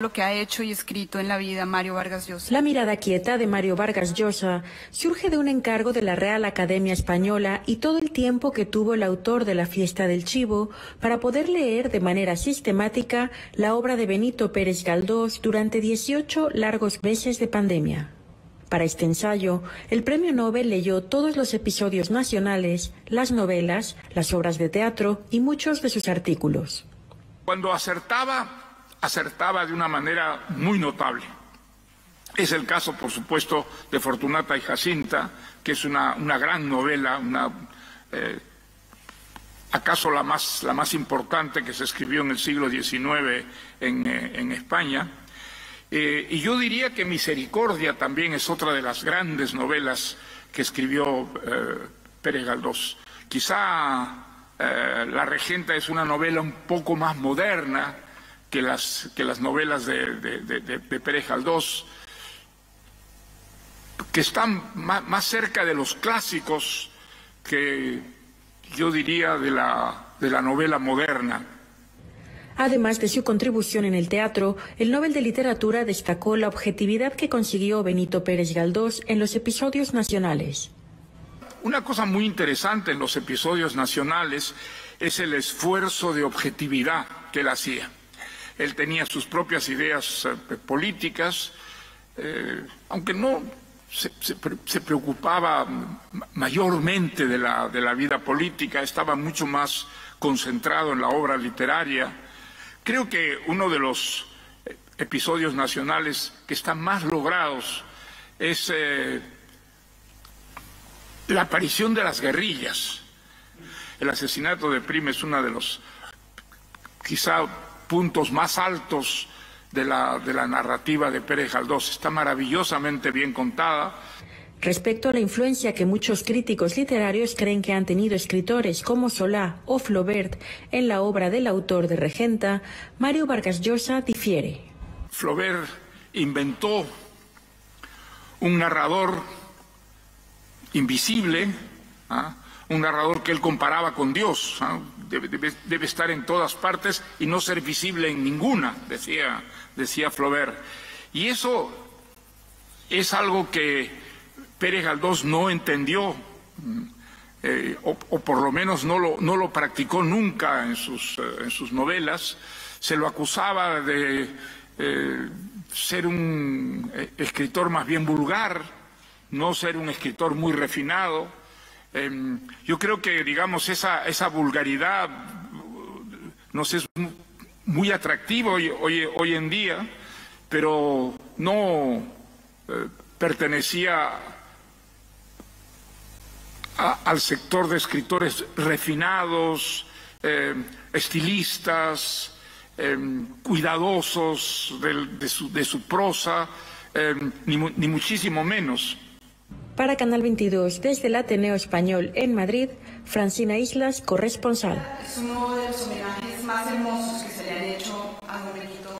lo que ha hecho y escrito en la vida Mario Vargas Llosa. La mirada quieta de Mario Vargas Llosa surge de un encargo de la Real Academia Española y todo el tiempo que tuvo el autor de La Fiesta del Chivo para poder leer de manera sistemática la obra de Benito Pérez Galdós durante 18 largos meses de pandemia. Para este ensayo, el premio Nobel leyó todos los episodios nacionales, las novelas, las obras de teatro y muchos de sus artículos. Cuando acertaba, acertaba de una manera muy notable. Es el caso, por supuesto, de Fortunata y Jacinta, que es una, gran novela, una, eh, acaso la más, la más, importante que se escribió en el siglo XIX en, eh, España. Eh, y yo diría que Misericordia también es otra de las grandes novelas que escribió Pérez Galdós. Quizá La Regenta es una novela un poco más moderna, que las, que las novelas de, de, Pérez Galdós, que están más, cerca de los clásicos que yo diría de la, de la novela moderna. Además de su contribución en el teatro, el Nobel de Literatura destacó la objetividad que consiguió Benito Pérez Galdós en los episodios nacionales. Una cosa muy interesante en los episodios nacionales es el esfuerzo de objetividad que él hacía. Él tenía sus propias ideas eh, políticas, eh, aunque no se, preocupaba mayormente de la, de la vida política, estaba mucho más concentrado en la obra literaria. Creo que uno de los eh, episodios nacionales que están más logrados es la aparición de las guerrillas. El asesinato de Prime es uno de los quizá puntos más altos de la, de la narrativa de Pérez Galdós. Está maravillosamente bien contada. Respecto a la influencia que muchos críticos literarios creen que han tenido escritores como Solá o Flaubert en la obra del autor de Regenta, Mario Vargas Llosa difiere. Flaubert inventó un narrador invisible, ¿ah? un narrador que él comparaba con Dios. ¿ah? Debe, estar en todas partes y no ser visible en ninguna, decía, decía Flaubert. Y eso es algo que Pérez Galdós no entendió, eh, o, por lo menos no lo, no lo practicó nunca en sus, eh, en sus, novelas. Se lo acusaba de eh, ser un escritor más bien vulgar, no ser un escritor muy refinado. Em, yo creo que, digamos, esa, esa vulgaridad nos es muy atractivo hoy, en día, pero no eh, pertenecía al sector de escritores refinados, em, estilistas, em, cuidadosos de, su, prosa, ni muchísimo menos. Para Canal 22, desde el Ateneo Español en Madrid, Francina Islas, corresponsal. Es uno de los homenajes más hermosos que se le han hecho